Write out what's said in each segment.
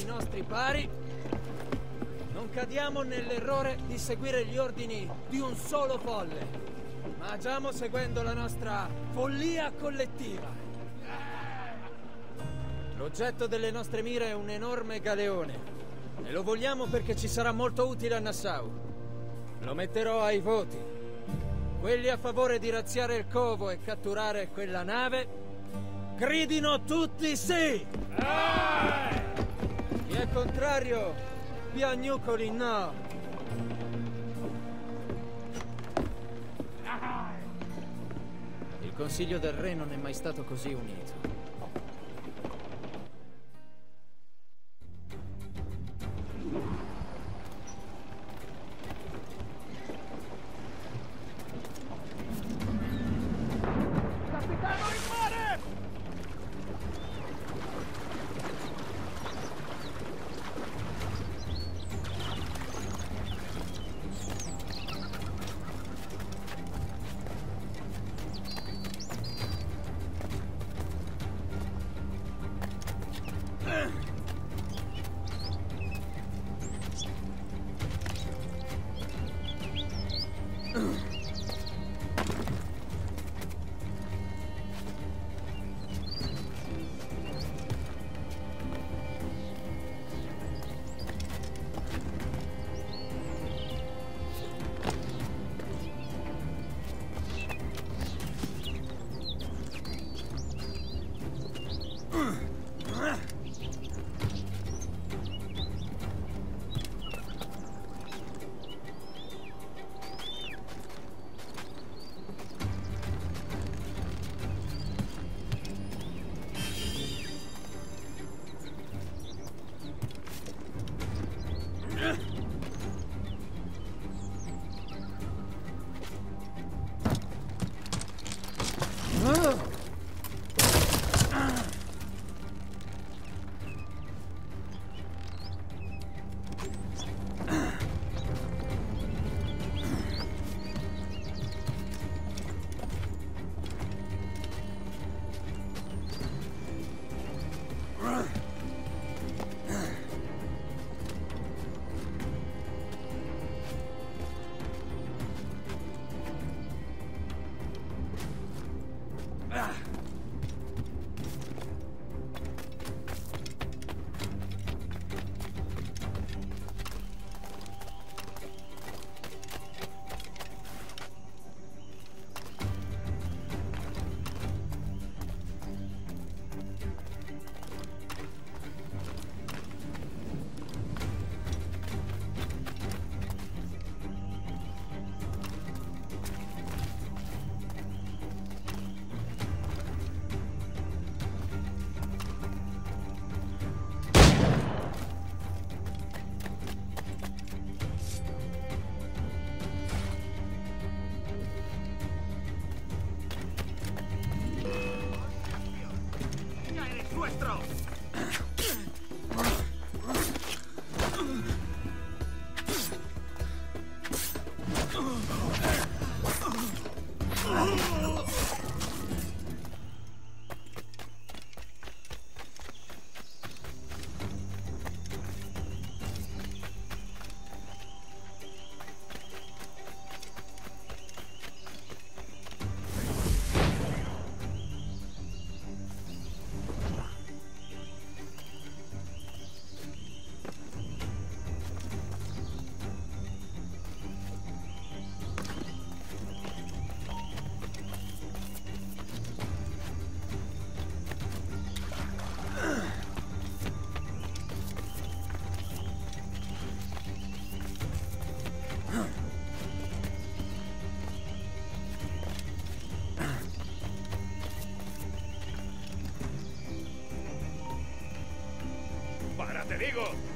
costume fra i nostri pari, non cadiamo nell'errore di seguire gli ordini di un solo folle, ma agiamo seguendo la nostra follia collettiva. L'oggetto delle nostre mire è un enorme galeone e lo vogliamo perché ci sarà molto utile a Nassau. Lo metterò ai voti. Quelli a favore di razziare il covo e catturare quella nave Gridino tutti sì! Chi è contrario? Piagnucoli no! Il Consiglio del Re non è mai stato così unito. conmigo!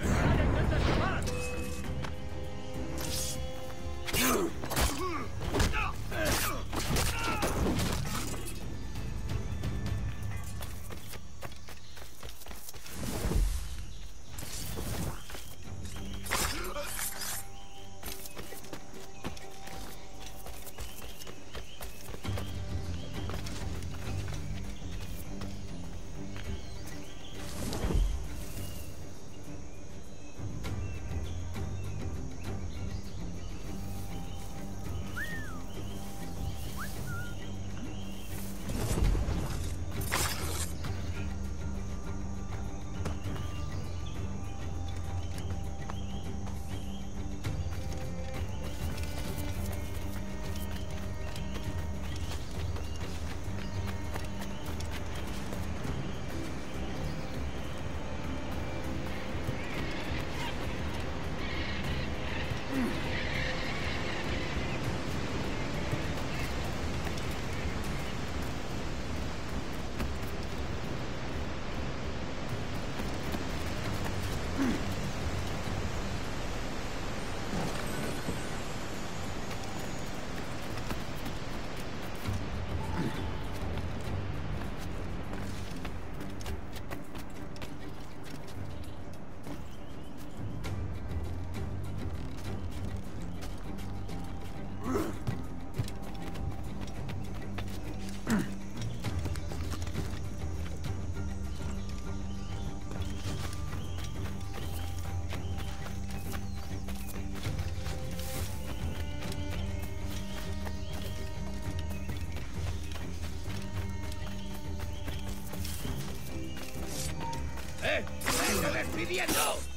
¡Eh! ¡Sígueles pidiendo!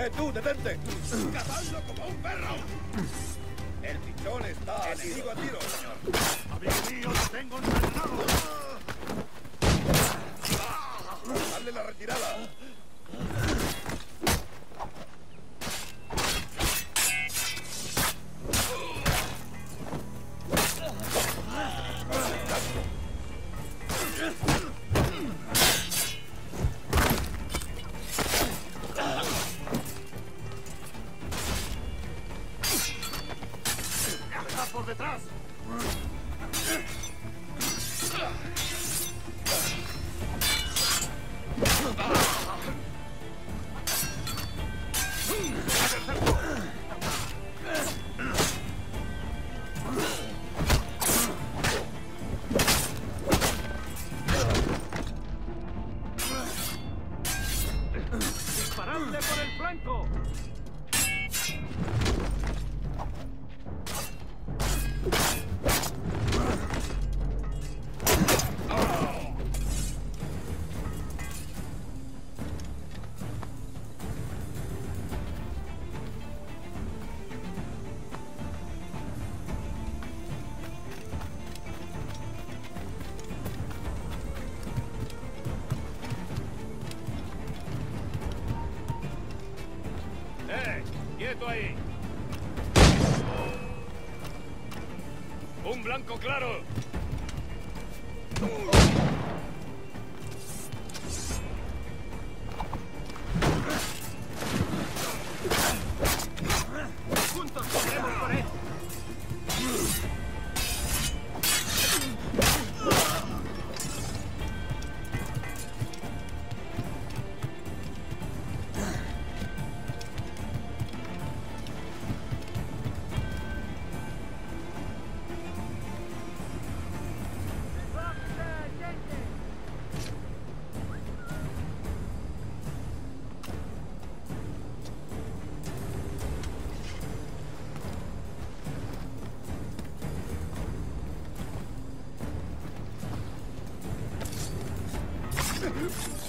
¡Eh, tú, detente! ¡Cazadlo como un perro! El pichón está enemigo a tiro, señor. Amigo mío, lo tengo envenenado. ¡Dale la retirada! ¡Un blanco claro! Ugh!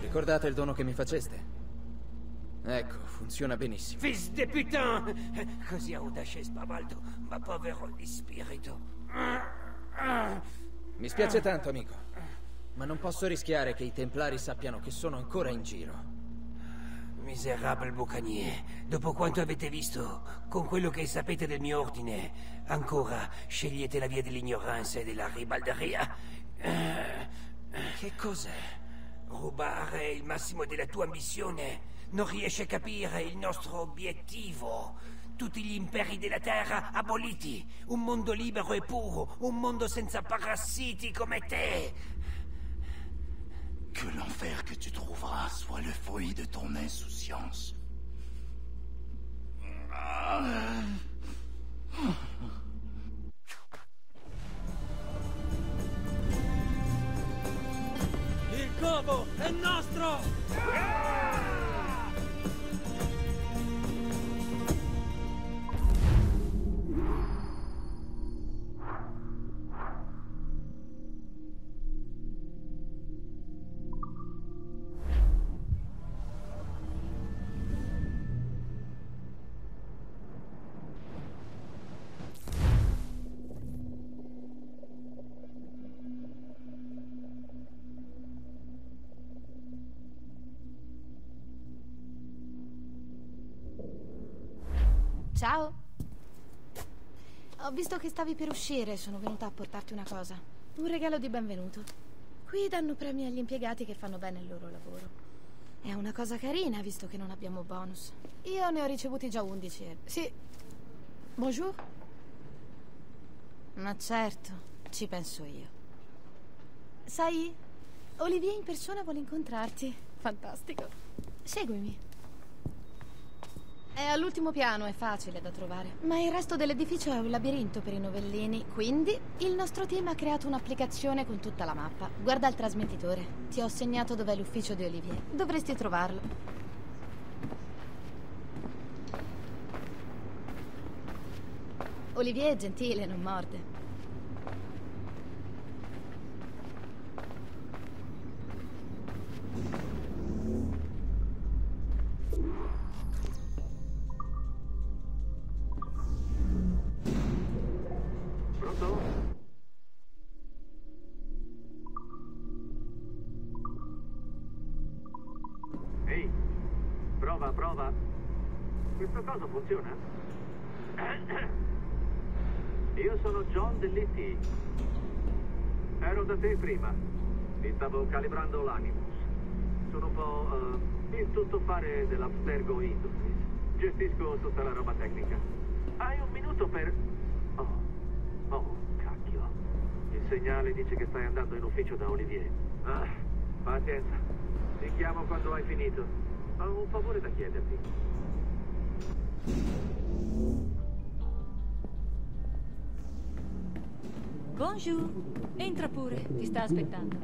Ricordate il dono che mi faceste? Ecco, funziona benissimo. Fils de putain! Così audace e spavaldo, ma povero di spirito. Mi spiace tanto, amico. Ma non posso rischiare che i Templari sappiano che sono ancora in giro. Miserabile bucanier, dopo quanto avete visto, con quello che sapete del mio ordine, ancora scegliete la via dell'ignoranza e della ribalderia? Che cos'è? Rubare il massimo della tua ambizione. Non riesci a capire il nostro obiettivo. Tutti gli imperi della terra aboliti. Un mondo libero e puro. Un mondo senza parassiti come te. Que l'enfer que tu trouveras soit le fruit de ton insouciance. Ciao. Ho visto che stavi per uscire sono venuta a portarti una cosa. Un regalo di benvenuto. Qui danno premi agli impiegati che fanno bene il loro lavoro. È una cosa carina, visto che non abbiamo bonus. Io ne ho ricevuti già 11. e- Sì. Bonjour. Ma certo, ci penso io. Sai, Olivier in persona vuole incontrarti. Fantastico. Seguimi. È all'ultimo piano, è facile da trovare. Ma il resto dell'edificio è un labirinto per i novellini. Quindi il nostro team ha creato un'applicazione con tutta la mappa. Guarda il trasmettitore. Ti ho segnato dov'è l'ufficio di Olivier. Dovresti trovarlo. Olivier è gentile, non morde. Questa cosa funziona? Io sono John dell'IT. Ero da te prima. Mi stavo calibrando l'Animus. Sono un po' eh, il tuttofare dell'Abstergo Industries. Gestisco tutta la roba tecnica. Hai un minuto per... Oh, oh, cacchio. Il segnale dice che stai andando in ufficio da Olivier. Ah, pazienza. Ti chiamo quando hai finito. Ho un favore da chiederti. Bonjour, entra pure, ti sta aspettando.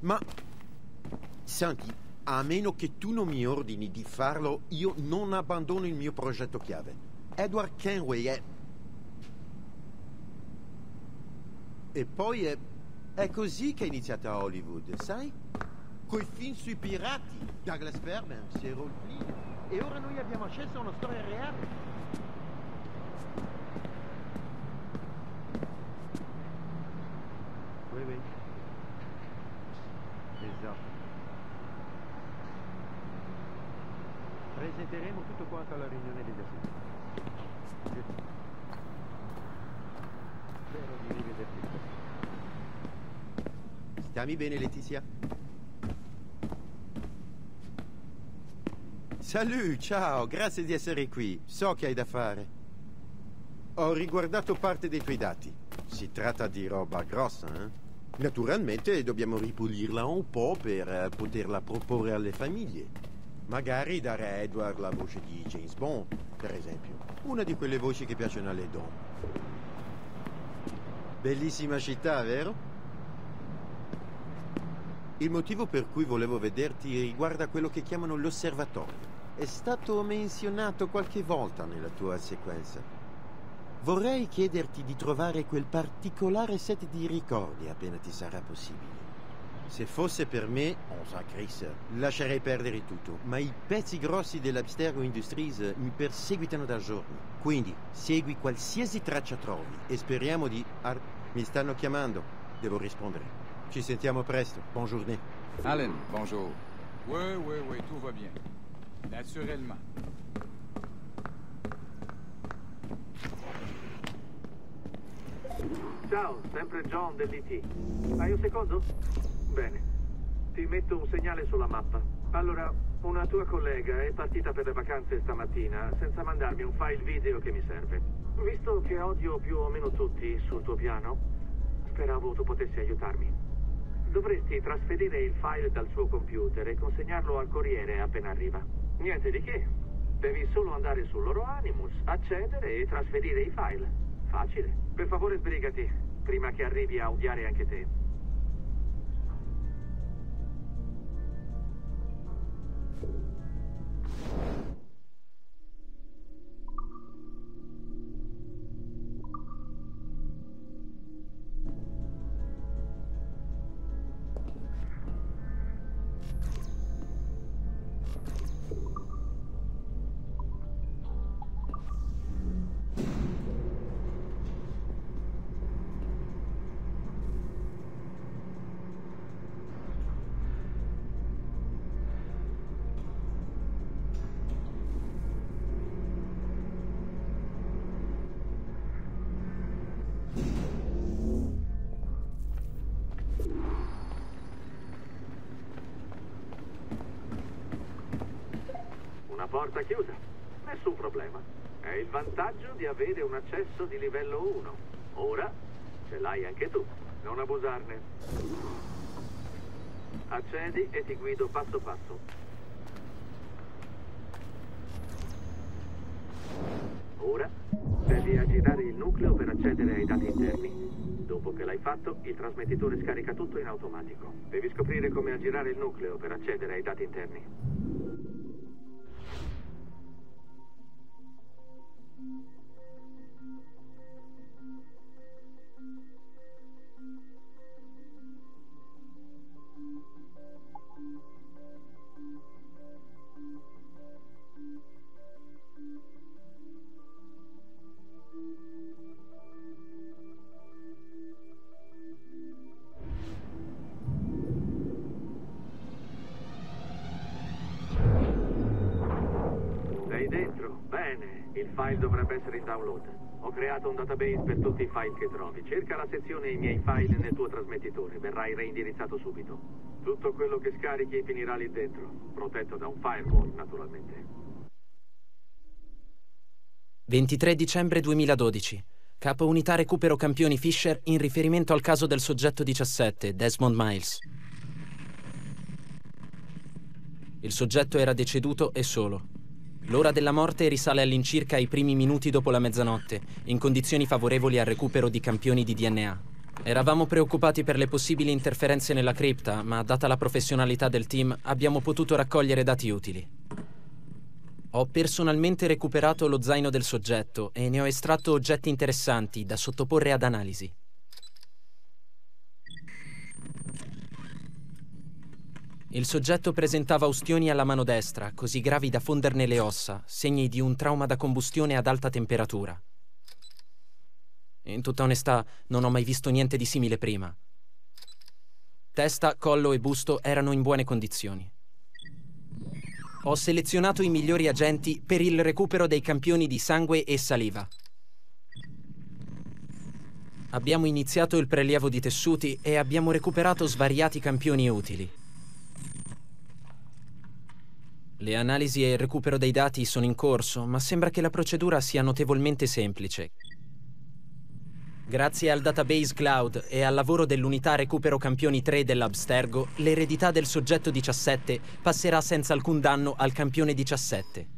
Ma... Senti, a meno che tu non mi ordini di farlo, io non abbandono il mio progetto chiave. Edward Kenway è... E poi è... È così che è iniziata a Hollywood, sai? Coi film sui pirati, Douglas Fairbanks e Errol Flynn. E ora noi abbiamo scelto una storia reale. Oui, oui. Esatto. Presenteremo tutto quanto alla riunione degli assistenti. Sì. Stammi bene, Letizia? Salut, ciao, grazie di essere qui. So che hai da fare. Ho riguardato parte dei tuoi dati. Si tratta di roba grossa, eh? Naturalmente dobbiamo ripulirla un po' per eh, poterla proporre alle famiglie. Magari dare a Edward la voce di James Bond, per esempio. Una di quelle voci che piacciono alle donne. Bellissima città, vero? Il motivo per cui volevo vederti riguarda quello che chiamano l'osservatorio. È stato menzionato qualche volta nella tua sequenza. Vorrei chiederti di trovare quel particolare set di ricordi appena ti sarà possibile. Se fosse per me, on sa Chris, lascerei perdere tutto, ma i pezzi grossi dell'Abstergo Industries mi perseguitano da giorni. Quindi segui qualsiasi traccia trovi e speriamo di... Ar- mi stanno chiamando, devo rispondere. Ci sentiamo presto, buon journée. Allen, bonjour. Oui, oui, oui, tout va bien. Naturellement. Ciao, sempre John dell'IT. Hai un secondo? Bene. Ti metto un segnale sulla mappa. Allora, una tua collega è partita per le vacanze stamattina senza mandarmi un file video che mi serve. Visto che odio più o meno tutti sul tuo piano, speravo tu potessi aiutarmi. Dovresti trasferire il file dal suo computer e consegnarlo al corriere appena arriva. Niente di che. Devi solo andare sul loro Animus, accedere e trasferire i file. Facile. Per favore sbrigati, prima che arrivi a odiare anche te. Una porta chiusa. Nessun problema. È il vantaggio di avere un accesso di livello 1. Ora ce l'hai anche tu. Non abusarne. Accedi e ti guido passo passo. Ora devi aggirare il nucleo per accedere ai dati interni. Dopo che l'hai fatto, il trasmettitore scarica tutto in automatico. Devi scoprire come aggirare il nucleo per accedere ai dati interni. Il file dovrebbe essere in download. Ho creato un database per tutti i file che trovi. Cerca la sezione I miei file nel tuo trasmettitore. Verrai reindirizzato subito. Tutto quello che scarichi finirà lì dentro. Protetto da un firewall, naturalmente. 23 dicembre 2012. Capo unità recupero campioni Fisher in riferimento al caso del soggetto 17, Desmond Miles. Il soggetto era deceduto e solo. L'ora della morte risale all'incirca ai primi minuti dopo la mezzanotte, in condizioni favorevoli al recupero di campioni di DNA. Eravamo preoccupati per le possibili interferenze nella cripta, ma data la professionalità del team abbiamo potuto raccogliere dati utili. Ho personalmente recuperato lo zaino del soggetto e ne ho estratto oggetti interessanti da sottoporre ad analisi. Il soggetto presentava ustioni alla mano destra, così gravi da fonderne le ossa, segni di un trauma da combustione ad alta temperatura. In tutta onestà, non ho mai visto niente di simile prima. Testa, collo e busto erano in buone condizioni. Ho selezionato i migliori agenti per il recupero dei campioni di sangue e saliva. Abbiamo iniziato il prelievo di tessuti e abbiamo recuperato svariati campioni utili. Le analisi e il recupero dei dati sono in corso, ma sembra che la procedura sia notevolmente semplice. Grazie al database cloud e al lavoro dell'unità recupero campioni 3 dell'Abstergo, l'eredità del soggetto 17 passerà senza alcun danno al campione 17.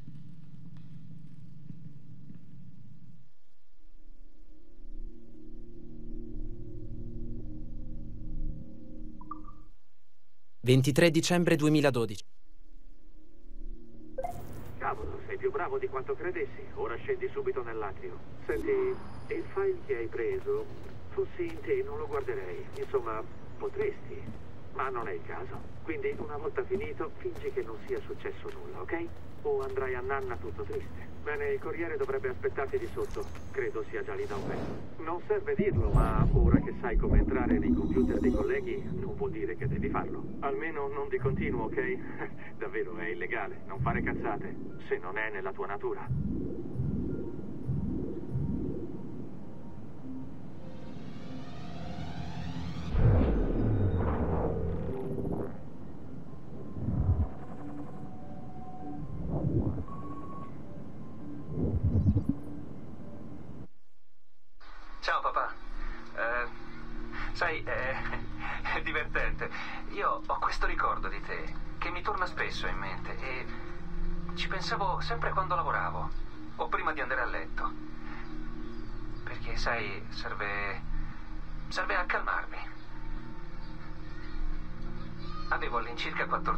«23 dicembre 2012. Bravo di quanto credessi. Ora scendi subito nell'atrio. Senti, il file che hai preso, fossi in te non lo guarderei. Insomma, potresti, ma non è il caso. Quindi, una volta finito, fingi che non sia successo nulla, ok? O andrai a nanna tutto triste. Bene, il corriere dovrebbe aspettarti di sotto. Credo sia già lì da un pezzo. Non serve dirlo, ma ora che sai come entrare nei computer dei colleghi, non vuol dire che devi farlo. Almeno non di continuo, ok? Davvero, è illegale. Non fare cazzate, se non è nella tua natura.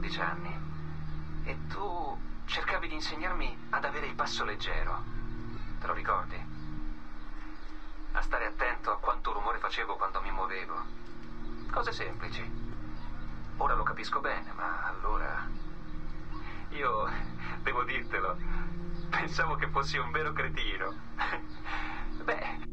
14 anni e tu cercavi di insegnarmi ad avere il passo leggero. Te lo ricordi? a stare attento a quanto rumore facevo quando mi muovevo. Cose semplici. Ora lo capisco bene, ma allora... Io, devo dirtelo, pensavo che fossi un vero cretino. Beh...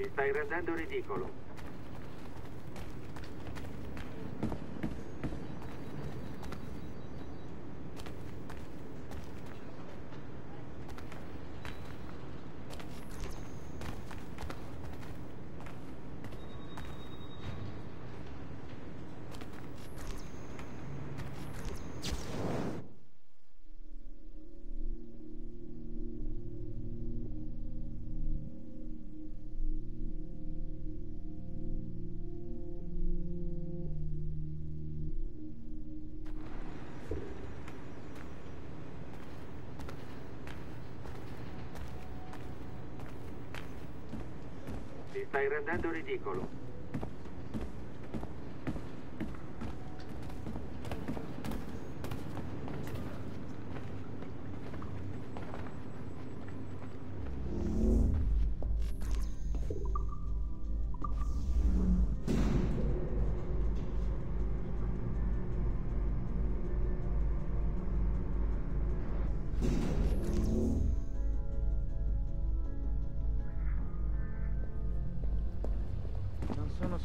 Ti stai rendendo ridicolo. Rendendo ridicolo.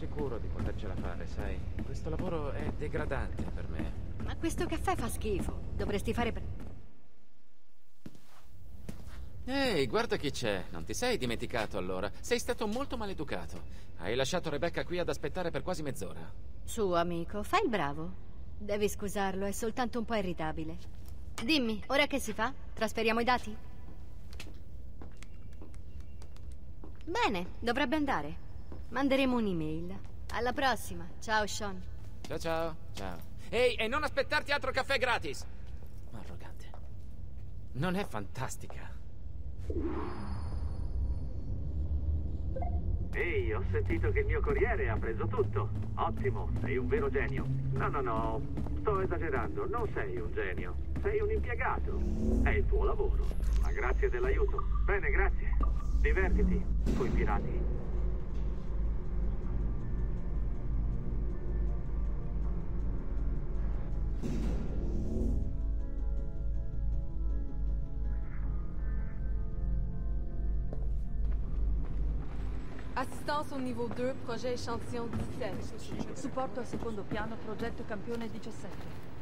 Sicuro di potercela fare, sai. Questo lavoro è degradante per me. Ma questo caffè fa schifo. Dovresti fare... pre- Ehi, guarda chi c'è. Non ti sei dimenticato allora. Sei stato molto maleducato. Hai lasciato Rebecca qui ad aspettare per quasi mezz'ora. Su, amico, fai il bravo. Devi scusarlo, è soltanto un po' irritabile. Dimmi, ora che si fa? Trasferiamo i dati? Bene, dovrebbe andare. Manderemo un'email. Alla prossima. Ciao, Sean. Ciao ciao. Ciao. Ehi, e non aspettarti altro caffè gratis. Arrogante. Non è fantastica. Ehi, ho sentito che il mio corriere ha preso tutto. Ottimo, sei un vero genio. No, no, no, sto esagerando. Non sei un genio. Sei un impiegato. È il tuo lavoro. Ma grazie dell'aiuto. Bene, grazie. Divertiti coi pirati. Assistance au niveau 2, projet échantillon 17. Supporto al secondo piano, progetto campione 17.